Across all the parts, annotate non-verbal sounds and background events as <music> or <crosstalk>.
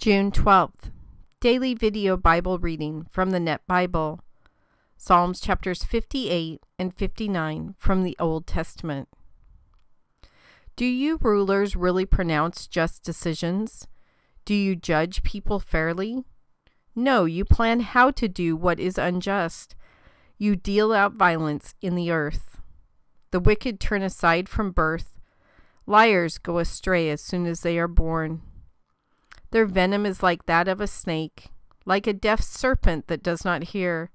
June 12th. Daily video Bible reading from the Net Bible. Psalms chapters 58 and 59 from the Old Testament. Do you rulers really pronounce just decisions? Do you judge people fairly? No, you plan how to do what is unjust. You deal out violence in the earth. The wicked turn aside from birth. Liars go astray as soon as they are born. Their venom is like that of a snake, like a deaf serpent that does not hear,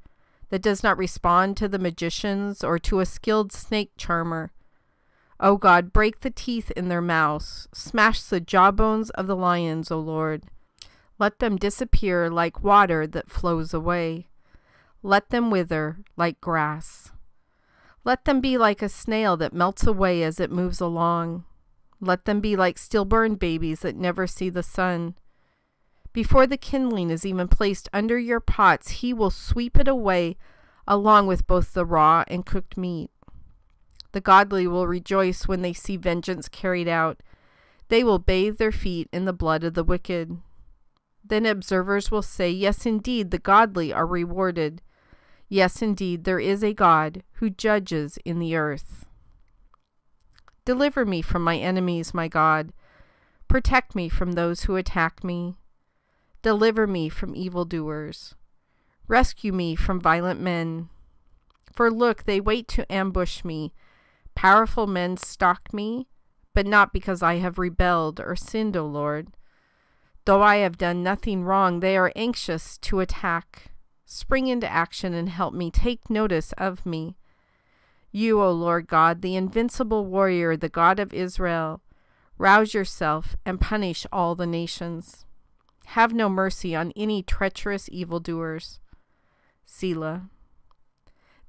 that does not respond to the magicians or to a skilled snake charmer. O God, break the teeth in their mouths, smash the jawbones of the lions, O Lord. Let them disappear like water that flows away. Let them wither like grass. Let them be like a snail that melts away as it moves along. Let them be like stillborn babies that never see the sun. Before the kindling is even placed under your pots, he will sweep it away along with both the raw and cooked meat. The godly will rejoice when they see vengeance carried out. They will bathe their feet in the blood of the wicked. Then observers will say, Yes, indeed, the godly are rewarded. Yes, indeed, there is a God who judges in the earth. Deliver me from my enemies, my God. Protect me from those who attack me. Deliver me from evildoers. Rescue me from violent men. For look, they wait to ambush me. Powerful men stalk me, but not because I have rebelled or sinned, O Lord. Though I have done nothing wrong, they are anxious to attack. Spring into action and help me. Take notice of me. You, O Lord God, the invincible warrior, the God of Israel, rouse yourself and punish all the nations. Have no mercy on any treacherous evildoers. Selah.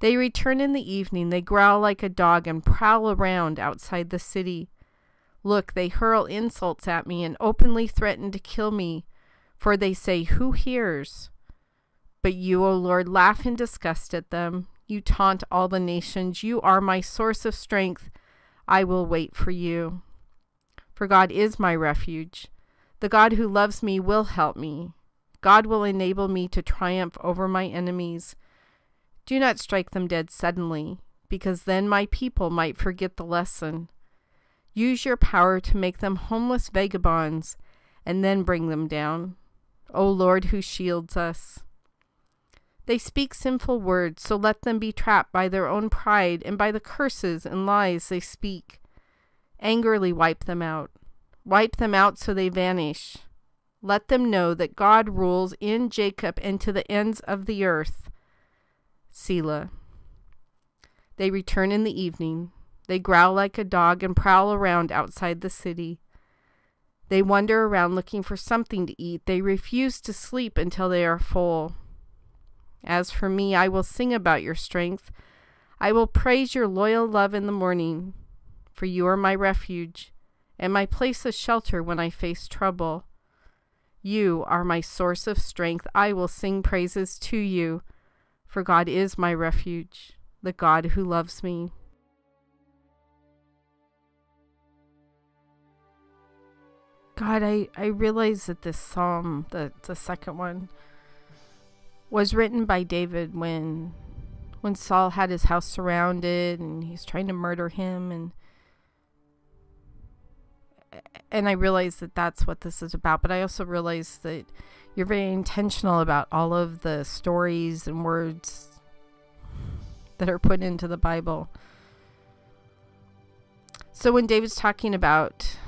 They return in the evening. They growl like a dog and prowl around outside the city. Look, they hurl insults at me and openly threaten to kill me, for they say, Who hears? But you, O Lord, laugh in disgust at them. You taunt all the nations. You are my source of strength. I will wait for you. For God is my refuge. The God who loves me will help me. God will enable me to triumph over my enemies. Do not strike them dead suddenly, because then my people might forget the lesson. Use your power to make them homeless vagabonds, and then bring them down. O Lord, who shields us. They speak sinful words, so let them be trapped by their own pride and by the curses and lies they speak. Angrily wipe them out. Wipe them out so they vanish. Let them know that God rules in Jacob and to the ends of the earth. Selah. They return in the evening. They growl like a dog and prowl around outside the city. They wander around looking for something to eat. They refuse to sleep until they are full. As for me, I will sing about your strength. I will praise your loyal love in the morning, for you are my refuge and my place of shelter when I face trouble. You are my source of strength. I will sing praises to you, for God is my refuge, the God who loves me. God, I, I realize that this psalm, the, the second one, was written by David when when Saul had his house surrounded and he's trying to murder him and and I realize that that's what this is about, but I also realize that you're very intentional about all of the stories and words that are put into the Bible. So when David's talking about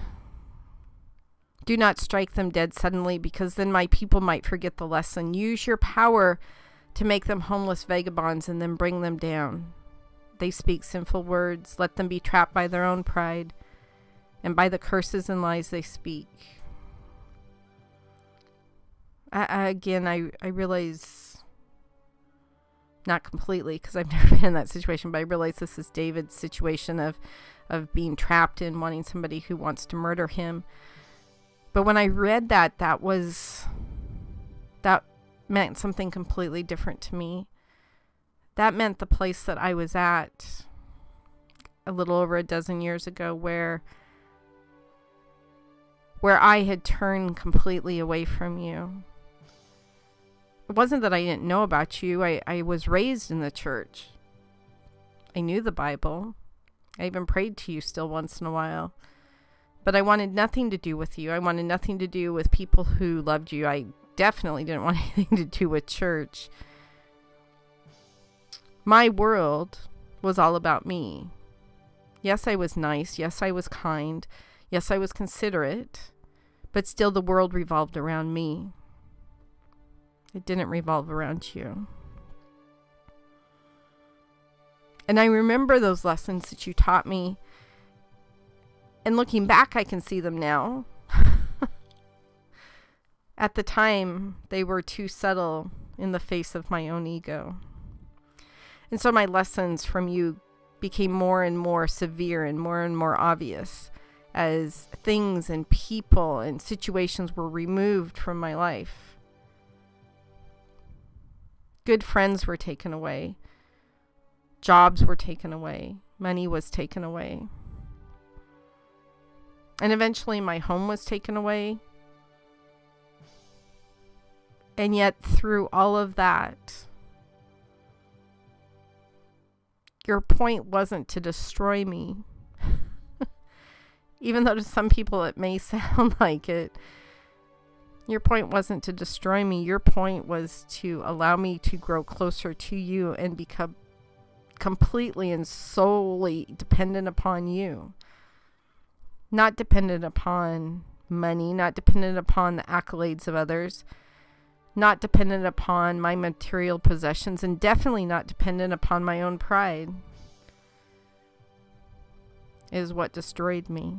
do not strike them dead suddenly because then my people might forget the lesson. Use your power to make them homeless vagabonds and then bring them down. They speak sinful words. Let them be trapped by their own pride and by the curses and lies they speak. I, I, again, I, I realize, not completely, because I've <laughs> never been in that situation, but I realize this is David's situation of, of being trapped in wanting somebody who wants to murder him. But when I read that, that was, that meant something completely different to me. That meant the place that I was at a little over a dozen years ago where where I had turned completely away from you. It wasn't that I didn't know about you, I, I was raised in the church. I knew the Bible. I even prayed to you still once in a while. But I wanted nothing to do with you. I wanted nothing to do with people who loved you. I definitely didn't want <laughs> anything to do with church. My world was all about me. Yes, I was nice. Yes, I was kind. Yes, I was considerate. But still, the world revolved around me. It didn't revolve around you. And I remember those lessons that you taught me. And looking back, I can see them now. <laughs> At the time, they were too subtle in the face of my own ego. And so my lessons from you became more and more severe and more and more obvious as things and people and situations were removed from my life. Good friends were taken away. Jobs were taken away. Money was taken away. And eventually my home was taken away. And yet, through all of that, your point wasn't to destroy me. Even though to some people it may <laughs> sound like it. Your point wasn't to destroy me. Your point was to allow me to grow closer to you and become completely and solely dependent upon you. Not dependent upon money, not dependent upon the accolades of others, not dependent upon my material possessions, and definitely not dependent upon my own pride, is what destroyed me.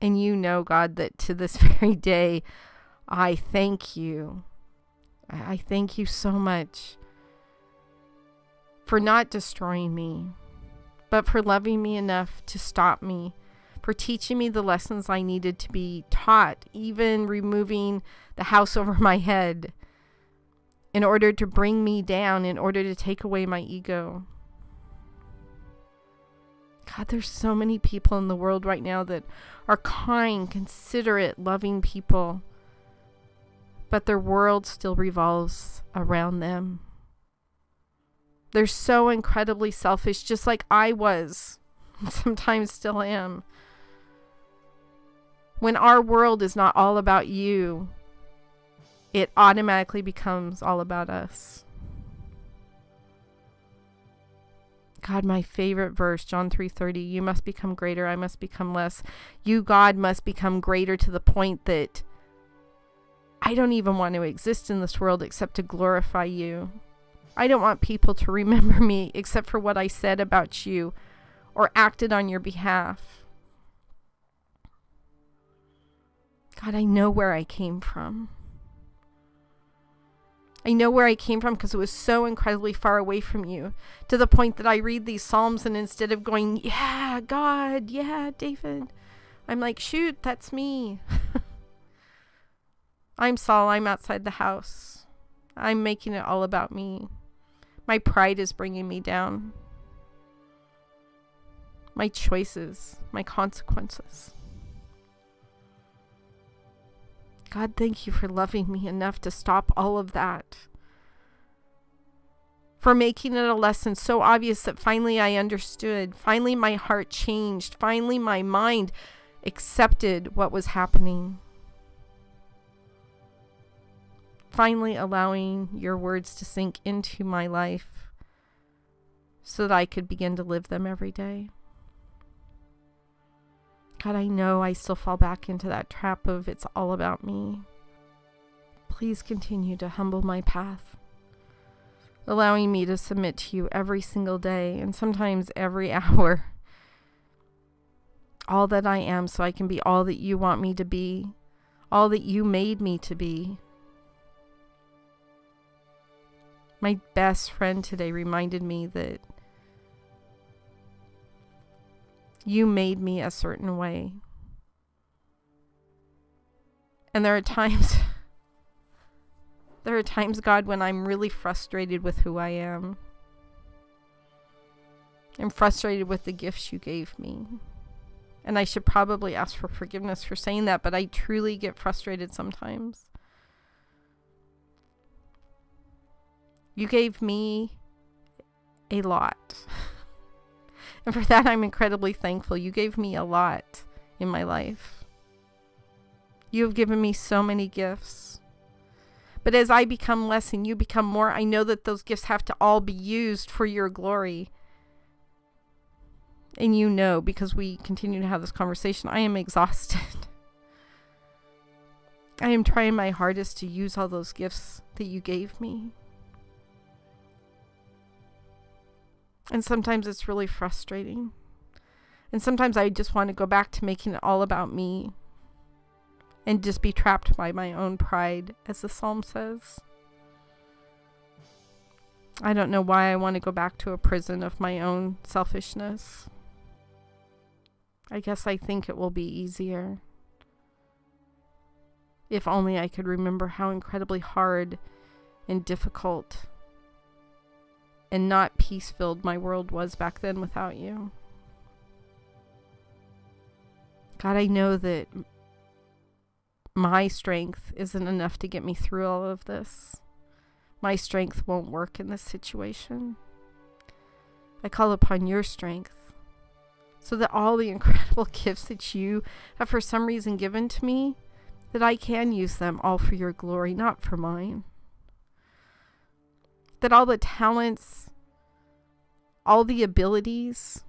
And you know, God, that to this <laughs> very day, I thank you. I thank you so much for not destroying me, but for loving me enough to stop me, for teaching me the lessons I needed to be taught, even removing the house <laughs> over my head in order to bring me down, in order to take away my ego. God, there's so many people in the world right now that are kind, considerate, loving people, but their world still revolves around them. They're so incredibly selfish, just like I was. <laughs> Sometimes still am. When our world is not all about you, it automatically becomes all about us. God, my favorite verse, John 3:30, you must become greater, I must become less. You God must become greater to the point that I don't even want to exist in this world except to glorify you. I don't want people to remember me except for what I said about you or acted on your behalf. God, I know where I came from. I know where I came from because it was so incredibly far away from you to the point that I read these Psalms and instead of going, Yeah, God, yeah, David, I'm like, Shoot, that's me. <laughs> I'm Saul. I'm outside the house. I'm making it all about me. My pride is bringing me down. My choices, my consequences. God, thank you for loving me enough to stop all of that. For making it a lesson so obvious that finally I understood. Finally, my heart changed. Finally, my mind accepted what was happening finally allowing your words to sink into my life so that I could begin to live them every day. God, I know I still fall back into that trap of it's all about me. Please continue to humble my path, allowing me to submit to you every single day and sometimes every <laughs> hour. All that I am, so I can be all that you want me to be, all that you made me to be. My best friend today reminded me that you made me a certain way. And there are times, <laughs> there are times, God, when I'm really frustrated with who I am. I'm frustrated with the gifts you gave me. And I should probably ask for forgiveness for saying that, but I truly get frustrated sometimes. You gave me a lot. <laughs> and for that, I'm incredibly thankful. You gave me a lot in my life. You have given me so many gifts. But as I become less and you become more, I know that those gifts have to all be used for your glory. And you know, because we continue to have this conversation, I am <laughs> exhausted. I am trying my hardest to use all those gifts that you gave me. And sometimes it's really frustrating. And sometimes I just want to go back to making it all about me and just be trapped by my own pride, as the psalm says. I don't know why I want to go back to a prison of my own selfishness. I guess I think it will be easier. If only I could remember how incredibly hard and difficult and not peace filled my world was back then without you. God, I know that my strength isn't enough to get me through all of this. My strength won't work in this situation. I call upon your strength so that all the <laughs> incredible gifts that you have for some reason given to me, that I can use them all for your glory, not for mine. That all the talents, all the abilities,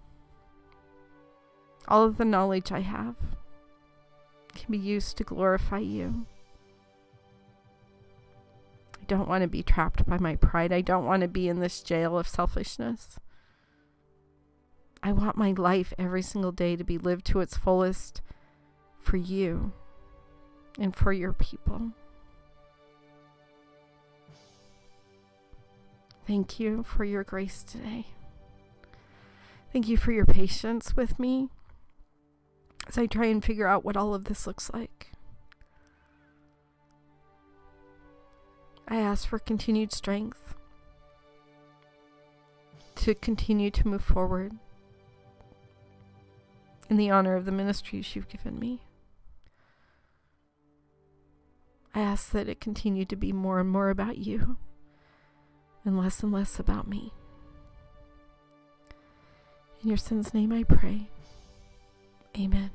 all of the knowledge I have can be used to glorify you. I don't want to be trapped by my pride. I don't want to be in this jail of selfishness. I want my life every single day to be lived to its fullest for you and for your people. Thank you for your grace today. Thank you for your patience with me as I try and figure out what all of this looks like. I ask for continued strength to continue to move forward in the honor of the ministries you've given me. I ask that it continue to be more and more about you and less and less about me. In your son's name I pray. Amen.